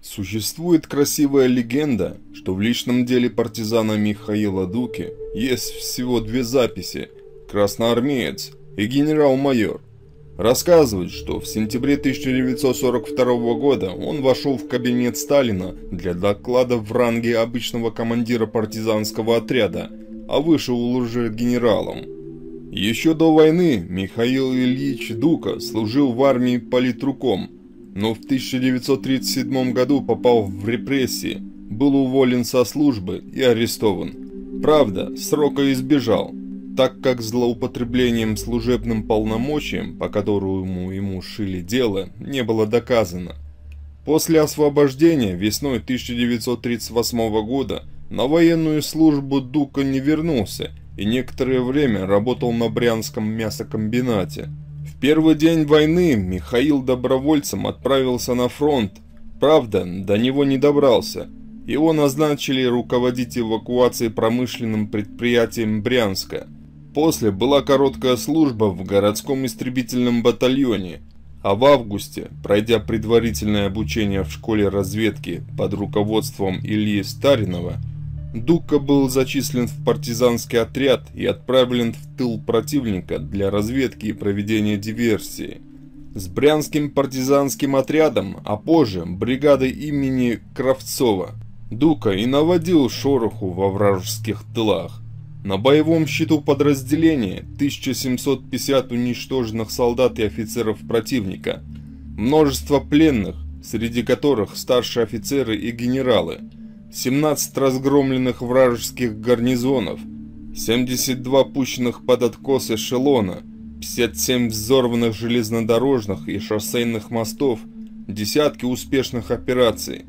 Существует красивая легенда, что в личном деле партизана Михаила Дуки есть всего две записи «Красноармеец» и «Генерал-майор». Рассказывают, что в сентябре 1942 года он вошел в кабинет Сталина для доклада в ранге обычного командира партизанского отряда, а вышел уже генералом. Еще до войны Михаил Ильич Дука служил в армии политруком, но в 1937 году попал в репрессии, был уволен со службы и арестован. Правда, срока избежал, так как злоупотреблением служебным полномочием, по которому ему шили дело, не было доказано. После освобождения весной 1938 года на военную службу Дука не вернулся и некоторое время работал на Брянском мясокомбинате. Первый день войны Михаил добровольцем отправился на фронт, правда, до него не добрался. Его назначили руководить эвакуацией промышленным предприятием Брянска – После была короткая служба в городском истребительном батальоне, а в августе, пройдя предварительное обучение в школе разведки под руководством Ильи Старинова, Дукка был зачислен в партизанский отряд и отправлен в тыл противника для разведки и проведения диверсии. С Брянским партизанским отрядом, а позже бригадой имени Кравцова, Дука и наводил шороху во вражеских тылах. На боевом счету подразделения 1750 уничтоженных солдат и офицеров противника, множество пленных, среди которых старшие офицеры и генералы, 17 разгромленных вражеских гарнизонов, 72 пущенных под откос эшелона, 57 взорванных железнодорожных и шоссейных мостов, десятки успешных операций.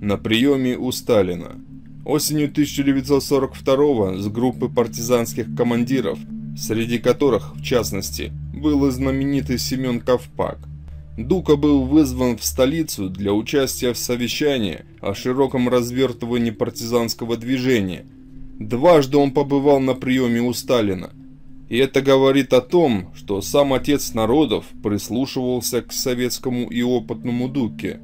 На приеме у Сталина – Осенью 1942 с группы партизанских командиров, среди которых, в частности, был и знаменитый Семен Ковпак, Дука был вызван в столицу для участия в совещании о широком развертывании партизанского движения. Дважды он побывал на приеме у Сталина. И это говорит о том, что сам отец народов прислушивался к советскому и опытному Дуке.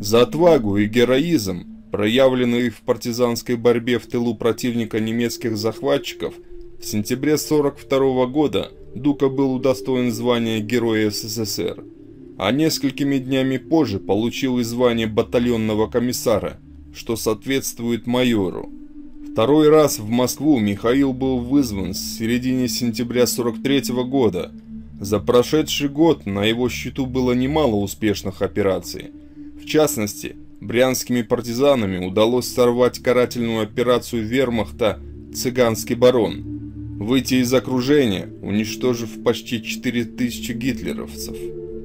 За отвагу и героизм проявленный в партизанской борьбе в тылу противника немецких захватчиков, в сентябре 1942 года Дука был удостоен звания Героя СССР, а несколькими днями позже получил и звание батальонного комиссара, что соответствует майору. Второй раз в Москву Михаил был вызван с середины сентября 43 года. За прошедший год на его счету было немало успешных операций. В частности, брянскими партизанами удалось сорвать карательную операцию вермахта «Цыганский барон», выйти из окружения, уничтожив почти 4000 гитлеровцев,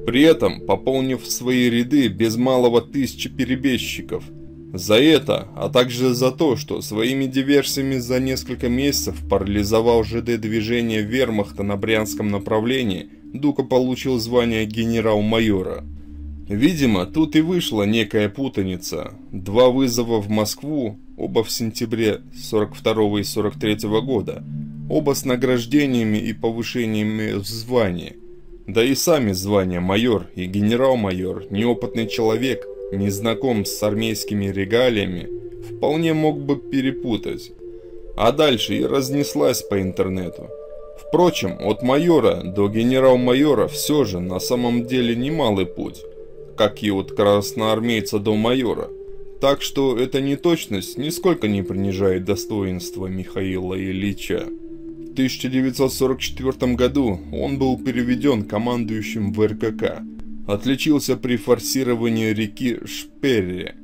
при этом пополнив свои ряды без малого тысячи перебежчиков. За это, а также за то, что своими диверсиями за несколько месяцев парализовал ЖД-движение вермахта на брянском направлении, Дука получил звание генерал-майора – Видимо, тут и вышла некая путаница. Два вызова в Москву, оба в сентябре 42 и 43 года, оба с награждениями и повышениями в звании. Да и сами звания майор и генерал-майор, неопытный человек, не знаком с армейскими регалиями, вполне мог бы перепутать. А дальше и разнеслась по интернету. Впрочем, от майора до генерал-майора все же на самом деле немалый путь как и от красноармейца до майора. Так что эта неточность нисколько не принижает достоинства Михаила Ильича. В 1944 году он был переведен командующим в РКК. Отличился при форсировании реки Шперре.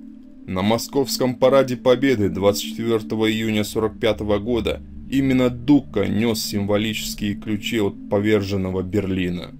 На Московском параде Победы 24 июня 1945 года именно Дукка нес символические ключи от поверженного Берлина.